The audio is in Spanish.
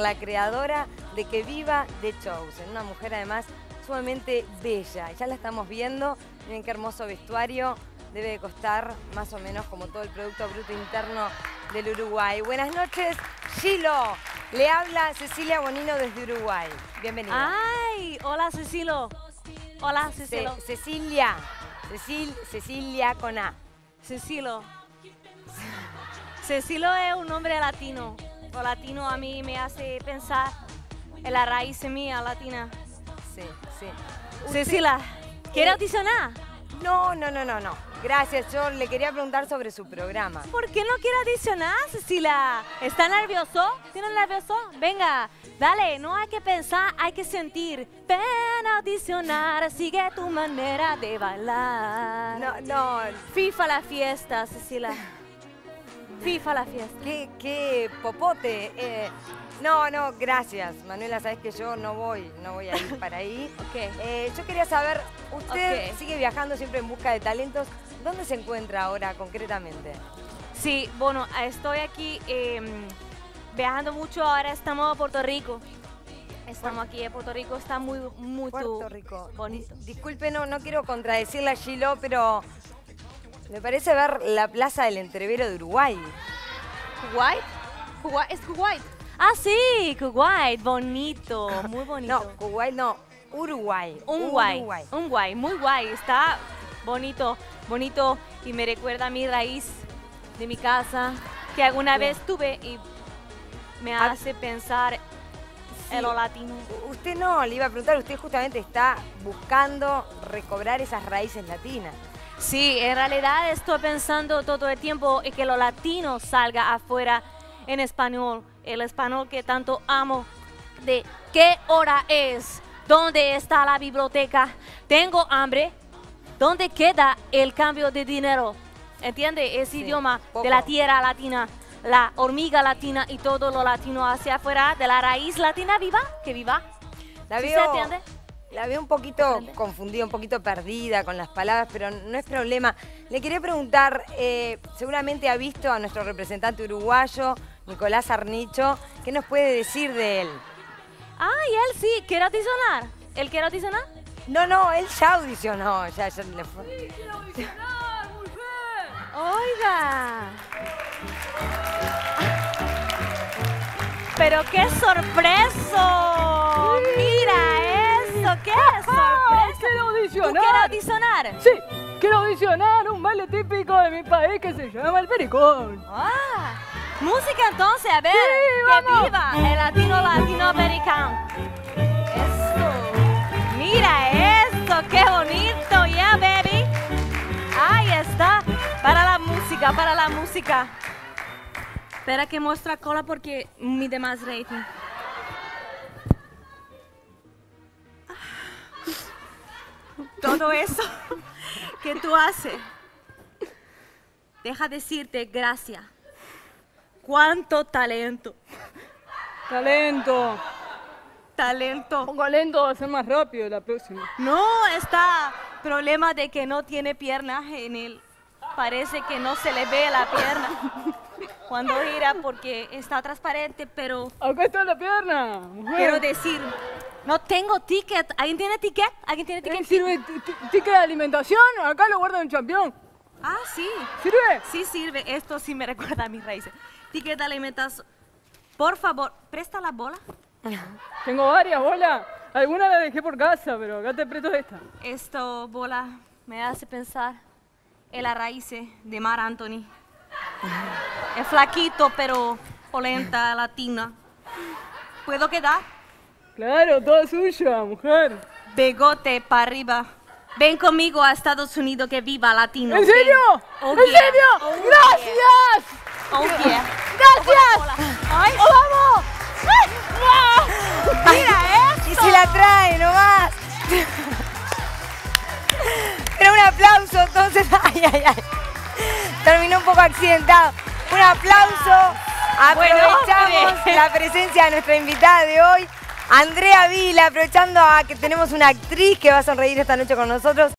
la creadora de Que Viva de Chosen, una mujer además sumamente bella. Ya la estamos viendo, miren qué hermoso vestuario, debe de costar más o menos como todo el Producto Bruto Interno del Uruguay. Buenas noches, Gilo. Le habla Cecilia Bonino desde Uruguay. Bienvenida. Ay, hola Cecilo. Hola Cecilo. Ce- Cecilia, Cecil, Cecilia con A. Cecilo. Cecilo es un nombre latino. Lo latino a mí me hace pensar en la raíz mía latina. Sí, sí. Cecilia, ¿quiere Eh, audicionar? No, no, no, no, no. Gracias, yo le quería preguntar sobre su programa. ¿Por qué no quiere audicionar, Cecilia? ¿Está nervioso? ¿Tiene nervioso? Venga, dale, no hay que pensar, hay que sentir. Ven a audicionar, sigue tu manera de bailar. No, no, FIFA la fiesta, Cecilia. FIFA la fiesta. qué, qué popote. eh, no, no, gracias, Manuela, sabes que yo no voy, no voy a ir para ahí. Ok. Eh, yo quería saber, usted sigue viajando siempre en busca de talentos. ¿Dónde se encuentra ahora concretamente? Sí, bueno, estoy aquí eh, viajando mucho. Ahora estamos en Puerto Rico. Estamos aquí en Puerto Rico, está muy, muy Puerto Rico. bonito. Di- disculpe, no, no quiero contradecirla, Gilo, pero me parece ver la Plaza del Entrevero de Uruguay. ¿Kuwait? Kuwait, ¿Es Kuwait? Ah, sí, Kuwait, bonito, muy bonito. No, Kuwait no, Uruguay. un guay, Uruguay. un guay, muy guay, está bonito, bonito y me recuerda a mi raíz de mi casa que alguna vez tuve y me Ah. hace pensar Sí. en lo latino. Usted no, le iba a preguntar, usted justamente está buscando recobrar esas raíces latinas. Sí, en realidad estoy pensando todo el tiempo en que lo latino salga afuera en español, el español que tanto amo. De qué hora es, dónde está la biblioteca, tengo hambre, dónde queda el cambio de dinero. ¿Entiende? Ese Sí, idioma poco. de la tierra latina, la hormiga latina y todo lo latino hacia afuera de la raíz latina viva, que viva. La ¿Sí veo, se entiende? La veo un poquito confundida, un poquito perdida con las palabras, pero no es problema. Le quería preguntar, eh, seguramente ha visto a nuestro representante uruguayo, Nicolás Arnicho, ¿qué nos puede decir de él? Ay, él sí, ¿quiere audicionar? ¿Él quiere audicionar? No, no, él ya audicionó, ya, ya le fue. Oiga. Pero qué sorpreso. Qué sorpresa. quiero ¿Tú audicionar. quieres audicionar? Sí, quiero audicionar un baile típico de mi país que se llama el pericón. Ah, música entonces, a ver. Sí, que vamos. viva el latino latinoamericano. Eso. Mira eso, qué bonito, yeah, baby. Ahí está. Para la música, para la música. Espera que muestra cola porque mide más rating. Todo eso que tú haces. Deja decirte gracias. Cuánto talento. Talento. Talento. Pongo lento va a ser más rápido la próxima. No, está problema de que no tiene piernas en él. Parece que no se le ve la pierna cuando gira porque está transparente, pero Acá está la pierna. mujer. quiero decir, no tengo ticket. ¿Alguien tiene ticket? ¿Alguien tiene ¿Eh, ticket? ¿Sirve ti- ti- ticket de alimentación? Acá lo guardan en champión. Ah, sí. ¿Sirve? Sí sirve. Esto sí me recuerda a mis raíces. Ticket de alimentación. Por favor, presta la bola. Tengo varias bolas. Algunas las dejé por casa, pero acá te presto esta. Esto, bola, me hace pensar en las raíces de Mar Anthony. Es flaquito, pero polenta, latina. ¿Puedo quedar? Claro, toda suya, mujer. Bigote para arriba. Ven conmigo a Estados Unidos, que viva latino. ¿En serio? Oh, ¿En yeah. serio? Oh, ¡Gracias! Oh, yeah. ¡Gracias! Ay, ¡Vamos! mira Y se la trae nomás. Pero un aplauso, entonces. Ay, ay, ay. Terminó un poco accidentado. Un aplauso. Aprovechamos hombre. la presencia de nuestra invitada de hoy, Andrea Vila, aprovechando a que tenemos una actriz que va a sonreír esta noche con nosotros.